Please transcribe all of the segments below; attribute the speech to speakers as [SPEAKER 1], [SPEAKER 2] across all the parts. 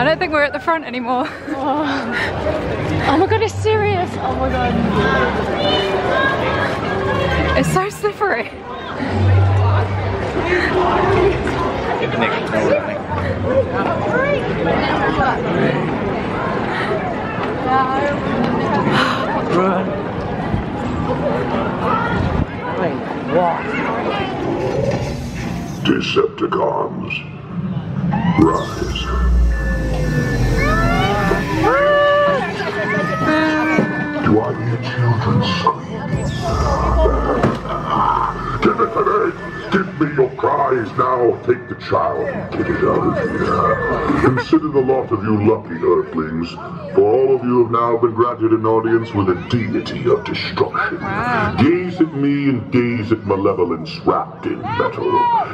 [SPEAKER 1] I don't think we're at the front anymore.
[SPEAKER 2] Oh, oh my god, it's serious. Oh my god.
[SPEAKER 1] It's so slippery.
[SPEAKER 3] Run. Wait.
[SPEAKER 4] Decepticons, rise. Do I hear children scream? Give it to me! Give me your prize now. Take the child and get it out of here. Consider the lot of you lucky earthlings, for all of you have now been granted an audience with a deity of destruction. Gaze at me and gaze at malevolence wrapped in metal.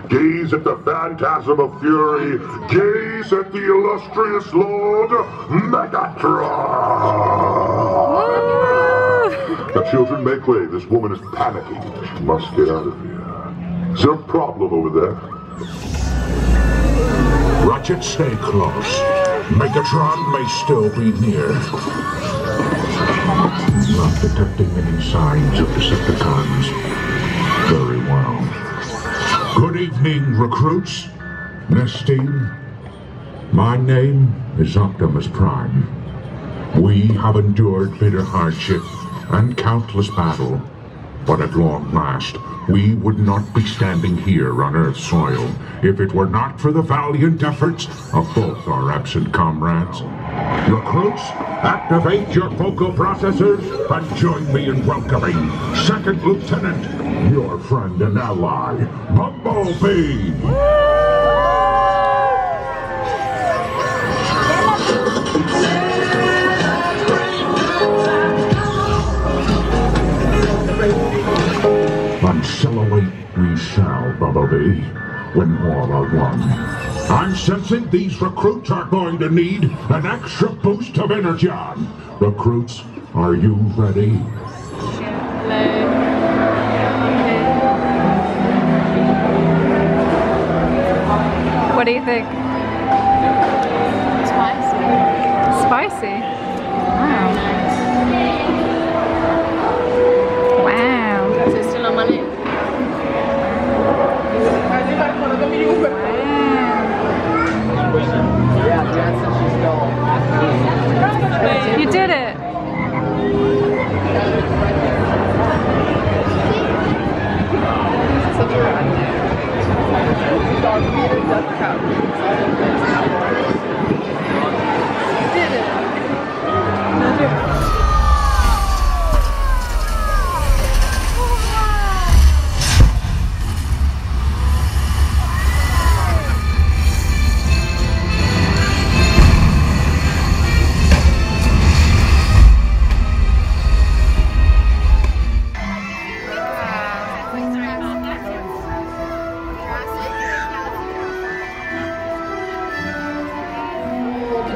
[SPEAKER 4] Gaze at the phantasm of fury. Gaze at the illustrious Lord Megatron. Now, children, make way. This woman is panicking. She must get out of here. Is there a problem over there?
[SPEAKER 5] Ratchet, stay close. Megatron may still be near. Not detecting any signs of Decepticons. Very well. Good evening, recruits. Nestine. My name is Optimus Prime. We have endured bitter hardship and countless battle, but at long last, we would not be standing here on Earth's soil if it were not for the valiant efforts of both our absent comrades. Recruits, activate your vocal processors and join me in welcoming Second Lieutenant, your friend and ally, Bumblebee! On silhouette we shall, Bumblebee, when all are one. I'm sensing these recruits are going to need an extra boost of energy. Recruits, are you ready?
[SPEAKER 1] What do you think?
[SPEAKER 2] Spicy.
[SPEAKER 1] Spicy?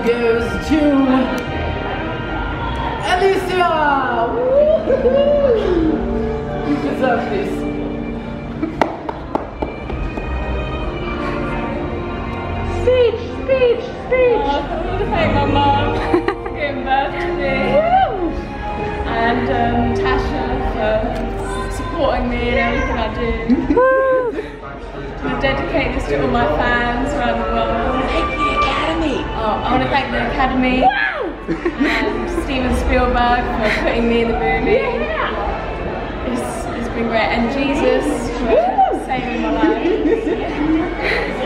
[SPEAKER 6] Goes to Alicia! Woo-hoo-hoo. You deserve this. Speech, speech, speech!
[SPEAKER 7] I want to thank my mum for giving birth to me and um, Tasha for supporting me in everything I do. I dedicate this to all my fans around the world. I want to thank the Academy and um, Steven Spielberg for putting me in the movie. It's, it's been great. And Jesus for saving my life.